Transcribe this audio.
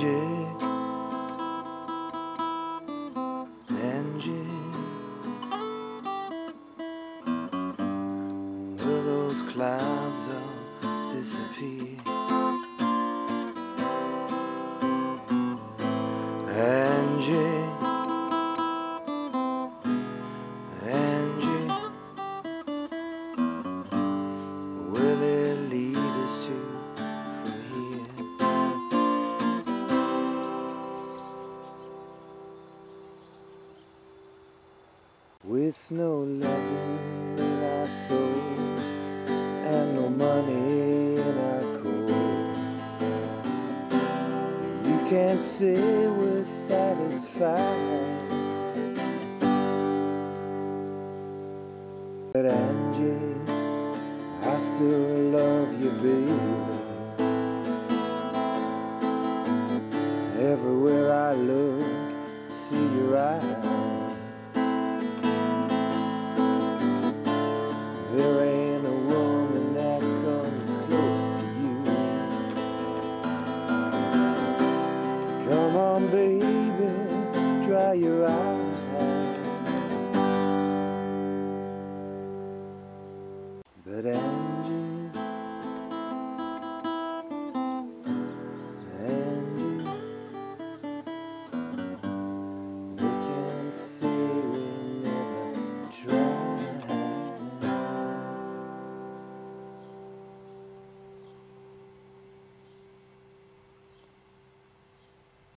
Angie, Angie, will those clouds all disappear? Angie, With no loving in our souls and no money in our coats, you can't say we're satisfied. But Angie, I still love you, baby. Everywhere I look, see your eyes. by your eyes. But anyway.